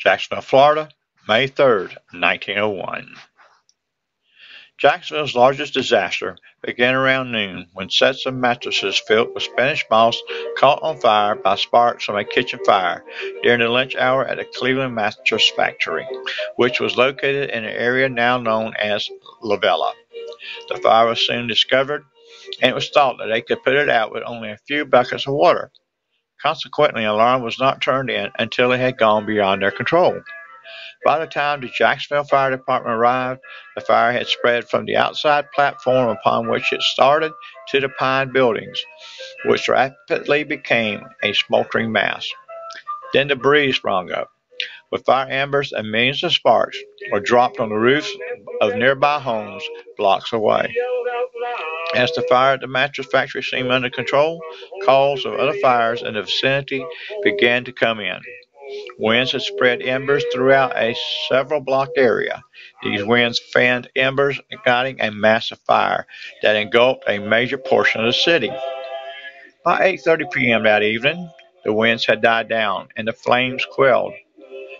Jacksonville, Florida, May 3, 1901. Jacksonville's largest disaster began around noon when sets of mattresses filled with Spanish moss caught on fire by sparks from a kitchen fire during the lunch hour at the Cleveland Mattress Factory, which was located in an area now known as LaVilla. The fire was soon discovered, and it was thought that they could put it out with only a few buckets of water. Consequently, alarm was not turned in until it had gone beyond their control. By the time the Jacksonville Fire Department arrived, the fire had spread from the outside platform upon which it started to the pine buildings, which rapidly became a smoldering mass. Then the breeze sprang up, with fire embers and millions of sparks were dropped on the roofs of nearby homes blocks away. As the fire at the mattress factory seemed under control, calls of other fires in the vicinity began to come in. Winds had spread embers throughout a several block area. These winds fanned embers, igniting a massive fire that engulfed a major portion of the city. By 8:30 p.m. that evening, the winds had died down and the flames quelled.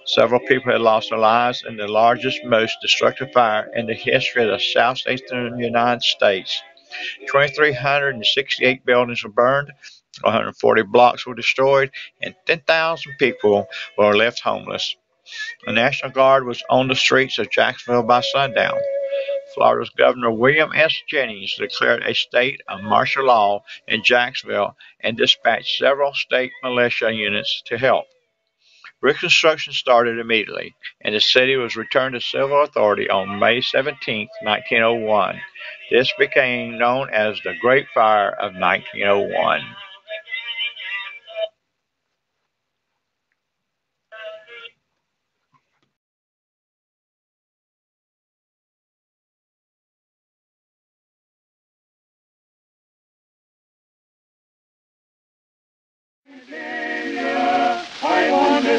Several people had lost their lives in the largest, most destructive fire in the history of the southeastern United States. 2,368 buildings were burned, 140 blocks were destroyed, and 10,000 people were left homeless. The National Guard was on the streets of Jacksonville by sundown. Florida's Governor William S. Jennings declared a state of martial law in Jacksonville and dispatched several state militia units to help. Reconstruction started immediately, and the city was returned to civil authority on May 17, 1901. This became known as the Great Fire of 1901. Savior,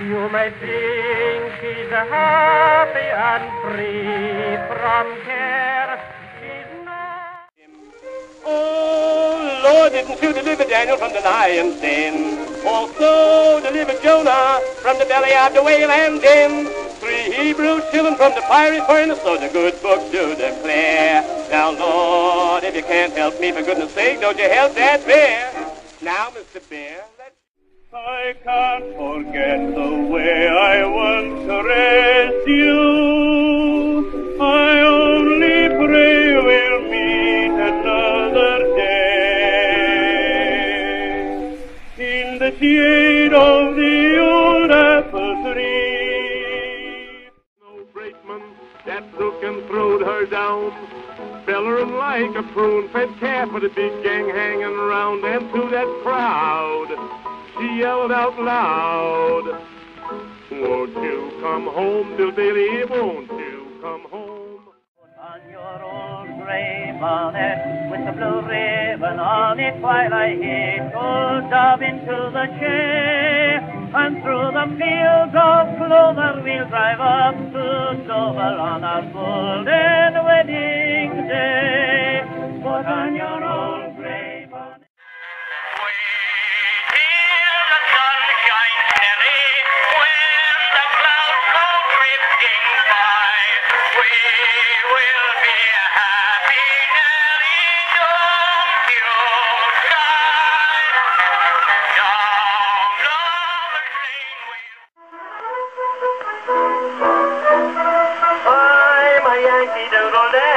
You may think she's happy and free from care. Oh, Lord, didn't you deliver Daniel from the lion's den? Also deliver Jonah from the belly of the whale and den. Three Hebrew children from the fiery furnace, so the good book do declare. Now, Lord, if you can't help me, for goodness sake, don't you help that bear. Now, Mr. Bear. I can't forget the way I once caressed you. I only pray we'll meet another day in the shade of the old apple tree. No brakeman that took and throwed her down. Bellerin' like a prune fed calf with a big gang hanging around. And to that crowd, yelled out loud, Won't you come home, Bill Bailey? Won't you come home? on your old gray bonnet with the blue ribbon on it while I hitch old Dove into the chair. And through the fields of clover we'll drive up to Dover on our golden wedding day. Put on your old gray bonnet. I'm a Yankee Doodle dandy,